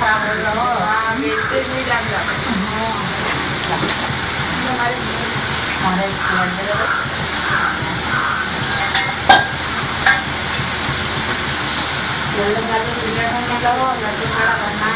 खराब हो गया हो हाँ बेचते भी लग जाता है कहीं सामान दो कौन सा चीज गोल्डन की सफेद खराब हो रहा हो हाँ वेस्टेज नहीं लग जाता हमारे हमारे लड्डू का तो लड्डू का